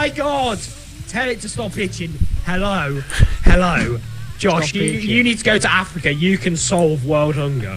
my god! Tell it to stop itching. Hello, hello, Josh. You, you need to go to Africa. You can solve world hunger.